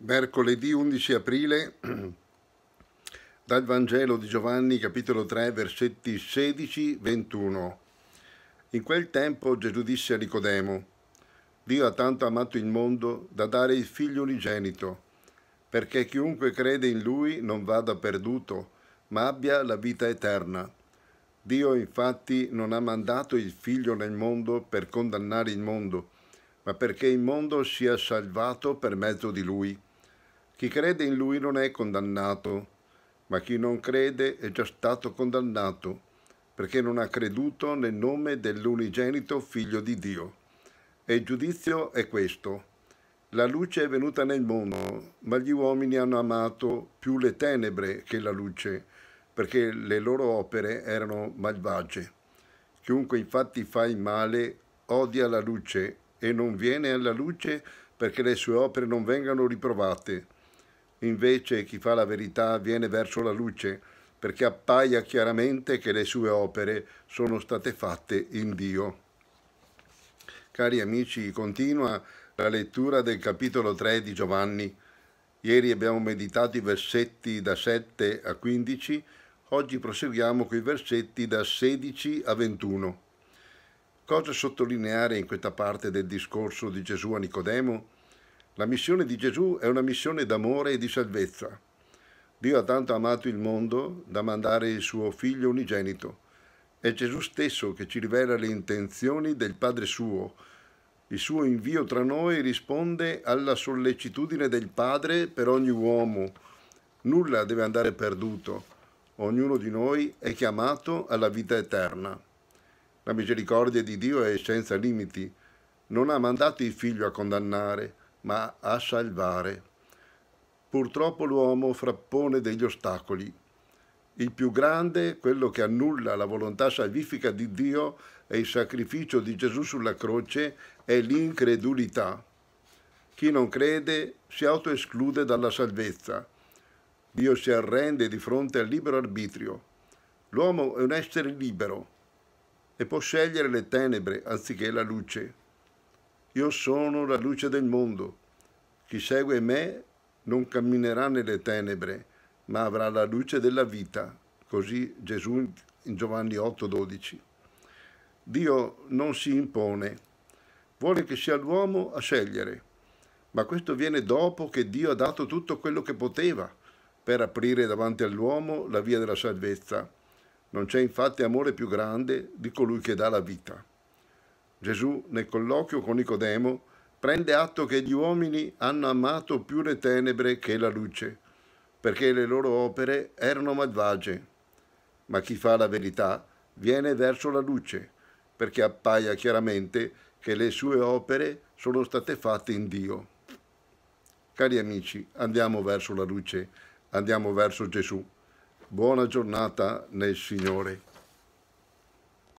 Mercoledì 11 aprile dal Vangelo di Giovanni capitolo 3 versetti 16-21. In quel tempo Gesù disse a Nicodemo, Dio ha tanto amato il mondo da dare il figlio unigenito, perché chiunque crede in lui non vada perduto, ma abbia la vita eterna. Dio infatti non ha mandato il figlio nel mondo per condannare il mondo, ma perché il mondo sia salvato per mezzo di lui. Chi crede in lui non è condannato, ma chi non crede è già stato condannato, perché non ha creduto nel nome dell'unigenito figlio di Dio. E il giudizio è questo. La luce è venuta nel mondo, ma gli uomini hanno amato più le tenebre che la luce, perché le loro opere erano malvagie. Chiunque infatti fa il male odia la luce e non viene alla luce perché le sue opere non vengano riprovate Invece chi fa la verità viene verso la luce, perché appaia chiaramente che le sue opere sono state fatte in Dio. Cari amici, continua la lettura del capitolo 3 di Giovanni. Ieri abbiamo meditato i versetti da 7 a 15, oggi proseguiamo con i versetti da 16 a 21. Cosa sottolineare in questa parte del discorso di Gesù a Nicodemo? La missione di Gesù è una missione d'amore e di salvezza. Dio ha tanto amato il mondo da mandare il suo figlio unigenito. È Gesù stesso che ci rivela le intenzioni del Padre suo. Il suo invio tra noi risponde alla sollecitudine del Padre per ogni uomo. Nulla deve andare perduto. Ognuno di noi è chiamato alla vita eterna. La misericordia di Dio è senza limiti. Non ha mandato il figlio a condannare, ma a salvare. Purtroppo l'uomo frappone degli ostacoli. Il più grande, quello che annulla la volontà salvifica di Dio e il sacrificio di Gesù sulla croce, è l'incredulità. Chi non crede si autoesclude dalla salvezza. Dio si arrende di fronte al libero arbitrio. L'uomo è un essere libero e può scegliere le tenebre anziché la luce. Io sono la luce del mondo. Chi segue me non camminerà nelle tenebre, ma avrà la luce della vita. Così Gesù in Giovanni 8:12. Dio non si impone, vuole che sia l'uomo a scegliere, ma questo viene dopo che Dio ha dato tutto quello che poteva per aprire davanti all'uomo la via della salvezza. Non c'è infatti amore più grande di colui che dà la vita. Gesù, nel colloquio con Nicodemo, prende atto che gli uomini hanno amato più le tenebre che la luce, perché le loro opere erano malvagie. Ma chi fa la verità viene verso la luce, perché appaia chiaramente che le sue opere sono state fatte in Dio. Cari amici, andiamo verso la luce, andiamo verso Gesù. Buona giornata nel Signore.